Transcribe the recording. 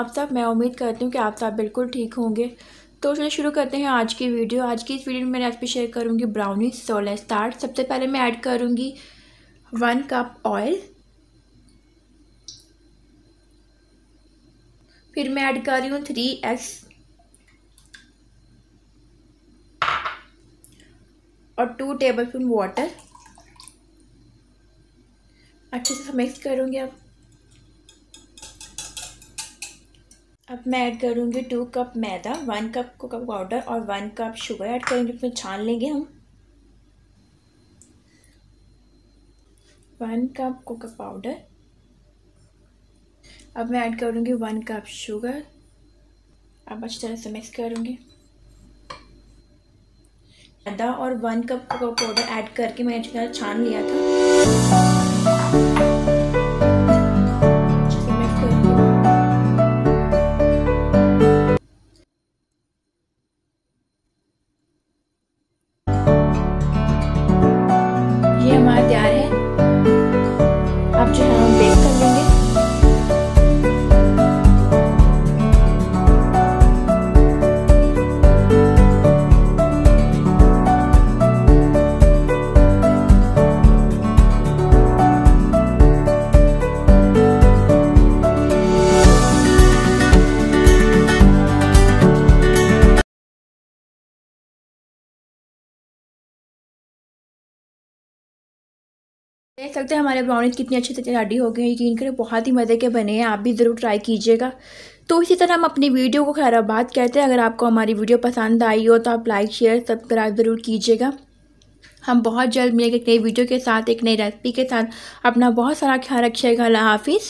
आप सब, मैं उम्मीद करती हूँ कि आप सब बिल्कुल ठीक होंगे। तो चलिए शुरू करते हैं आज की वीडियो। आज की इस वीडियो में मैं रेसिपी शेयर करूँगी ब्राउनी सोलह स्टार्ट सबसे पहले मैं ऐड करूँगी वन कप ऑयल। फिर मैं ऐड कर रही हूँ थ्री एक्स और टू टेबल स्पून वाटर। अच्छे से मिक्स करूँगी अब। अब मैं ऐड करूँगी टू कप मैदा वन कप कोका पाउडर और वन कप शुगर ऐड करेंगे उसमें छान लेंगे हम। वन कप कोका पाउडर अब मैं ऐड करूँगी वन कप शुगर अब अच्छी तरह से मिक्स करूँगी। मैदा और one cup cocoa powder add करके मैंने अच्छी तरह छान लिया था। देख सकते हैं हमारे ब्राउनीज कितनी अच्छी तरह रेडी हो गए हैं। यकीन करें, बहुत ही मज़े के बने हैं। आप भी ज़रूर ट्राई कीजिएगा। तो इसी तरह हम अपनी वीडियो को खैराबाद कहते हैं। अगर आपको हमारी वीडियो पसंद आई हो तो आप लाइक शेयर सब्सक्राइब ज़रूर कीजिएगा। हम बहुत जल्द मिलेंगे एक नई वीडियो के साथ, एक नई रेसिपी के साथ। अपना बहुत सारा ख्याल रखिएगा। हाफिज़।